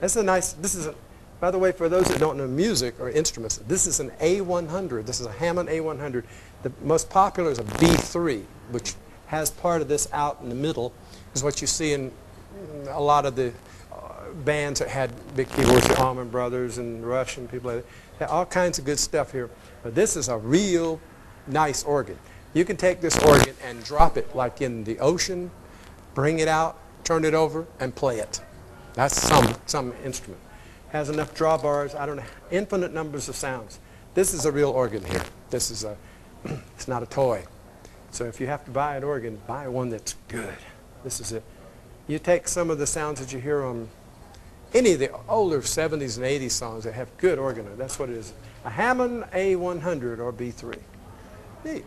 That's a nice, this is, a, by the way, for those that don't know music or instruments, this is an A100. This is a Hammond A100. The most popular is a B3, which has part of this out in the middle, is what you see in a lot of the uh, bands that had big keyboards, the Allman Brothers and Rush and people like that. All kinds of good stuff here. But this is a real nice organ. You can take this organ and drop it like in the ocean, bring it out, turn it over, and play it. That's some, some instrument. Has enough drawbars, I don't know, infinite numbers of sounds. This is a real organ here. This is a, it's not a toy. So if you have to buy an organ, buy one that's good. This is it. You take some of the sounds that you hear on any of the older 70s and 80s songs that have good organ. That's what it is. A Hammond A100 or B3. Neat.